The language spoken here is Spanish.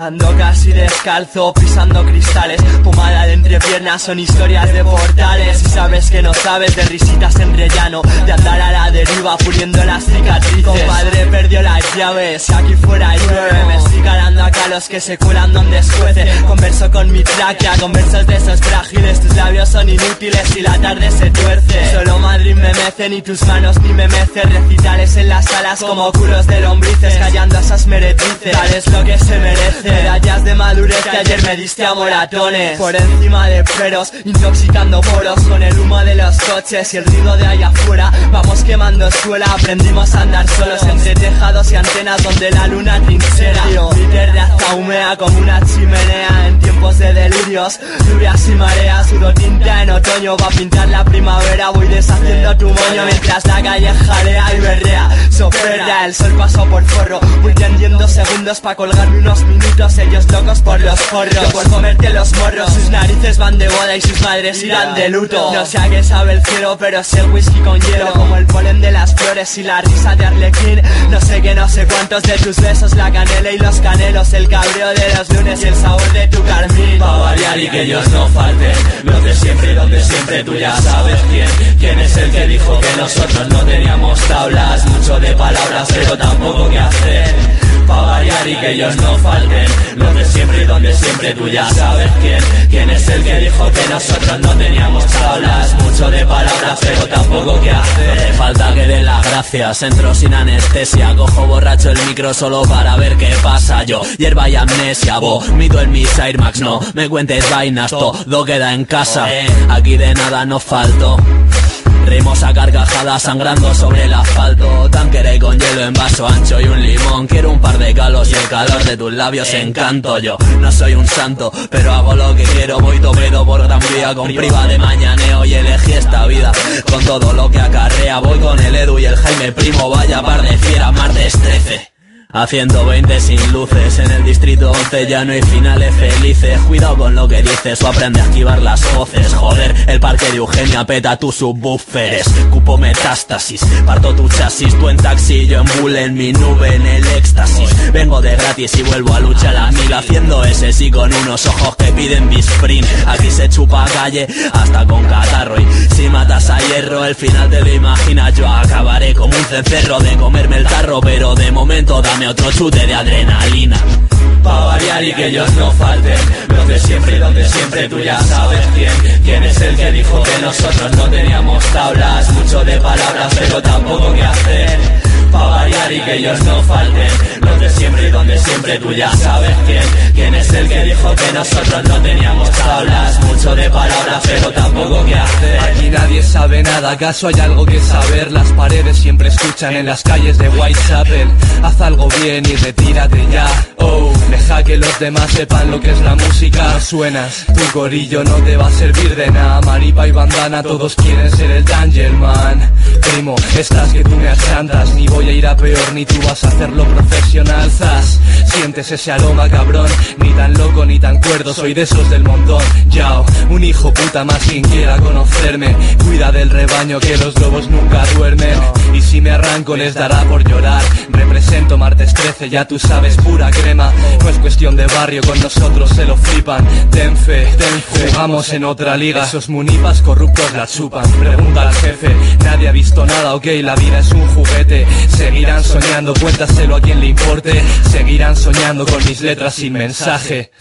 Ando casi descalzo, pisando cristales Pomada de entrepiernas, son historias de portales. Y sabes que no sabes de risitas en rellano De andar a la deriva, puliendo las cicatrices. Compadre perdió las llaves, aquí fuera llueve Me estoy calando acá los que se cuelan donde escuece. Converso con mi tráquea, conversos de esos frágiles. Tus labios son inútiles y la tarde se tuerce. Solo Madrid ni tus manos ni me mece Recitales en las salas como culos de lombrices Callando esas meretrices, tal es lo que se merece. Medallas de madurez que ayer me diste a moratones. Por encima de peros, intoxicando poros Con el humo de los coches y el ruido de allá afuera. Vamos quemando escuela, aprendimos a andar solos Entre tejados y antenas donde la luna trinchera. Liter de hasta humea como una chimenea En tiempos de delirios, lluvias y mareas Sudo tinta en otoño va a pintar la primavera Voy deshaciendo tu moño mientras la calle jalea y berrea. Sopera, el sol pasó por forro Voy tendiendo segundos pa' colgarme unos minutos ellos locos por los forros. Por comerte los morros Sus narices van de boda y sus madres irán de luto. No sé a qué sabe el cielo pero sé el whisky con hielo Como el polen de las flores y la risa de Arlequín. No sé que no sé cuántos de tus besos La canela y los canelos El cabreo de los lunes y el sabor de tu carmín y que ellos no falten Los de siempre y donde siempre tú ya sabes quién Quién es el que dijo que nosotros no teníamos tablas Mucho de palabras pero tampoco que hacer Y que ellos no falten. Los de siempre y donde siempre tú ya sabes quién Quién es el que dijo que nosotros no teníamos tablas. Mucho de palabras pero tampoco que hacer. No hace falta que den las gracias Entro sin anestesia. Cojo borracho el micro solo para ver qué pasa. Yo Hierba y amnesia, vomito en mis Air Max No me cuentes vainas, todo queda en casa. Aquí de nada no falto sangrando sobre el asfalto. Tanquere con hielo en vaso ancho y un limón. Quiero un par de calos y el calor de tus labios encanto. Yo no soy un santo, pero hago lo que quiero. Voy topedo por gran vía con priva de mañaneo Y elegí esta vida. Con todo lo que acarrea Voy con el Edu y el Jaime Primo. Vaya par de fiera, martes 13 a 120 sin luces, en el distrito 11 ya no hay finales felices. Cuidado con lo que dices o aprende a esquivar las voces. Joder, el parque de Eugenia peta tus subwoofers. Cupo metástasis, parto tu chasis Tú en taxi, yo en bull en mi nube en el éxtasis gratis y vuelvo a luchar. La amiga Haciendo ese sí con unos ojos que piden mi sprint Aquí se chupa calle hasta con catarro. Y si matas a hierro el final te lo imaginas. Yo acabaré como un cencerro de comerme el tarro Pero de momento dame otro chute de adrenalina. Pa' variar y que ellos no falten. Los de siempre y donde siempre tú ya sabes quién Quién es el que dijo que nosotros no teníamos tablas. Mucho de palabras pero tampoco que hacer que ellos no falten. Los de siempre y donde siempre tú ya sabes quién Quién es el que dijo que nosotros no teníamos tablas. Mucho de palabras pero tampoco que hacer. Aquí nadie sabe nada, ¿acaso hay algo que saber? Las paredes siempre escuchan en las calles de Whitechapel. Haz algo bien y retírate ya que los demás sepan lo que es la música suenas, tu corillo no te va a servir de nada. Maripa y bandana, todos quieren ser el Danger Man Primo, estás que tú me achantas. Ni voy a ir a peor, ni tú vas a hacerlo profesional Zas, sientes ese aroma cabrón. Ni tan loco ni tan cuerdo, soy de esos del montón. Yao, un hijo puta más quien quiera conocerme. Cuida del rebaño que los lobos nunca duermen Les dará por llorar. Represento martes 13, ya tú sabes, pura crema. No es cuestión de barrio, con nosotros se lo flipan. Ten fe, ten fe, jugamos en otra liga. Esos munipas corruptos la chupan. Pregunta al jefe, nadie ha visto nada, ok, la vida es un juguete. Seguirán soñando, cuéntaselo a quien le importe. Seguirán soñando con mis letras sin mensaje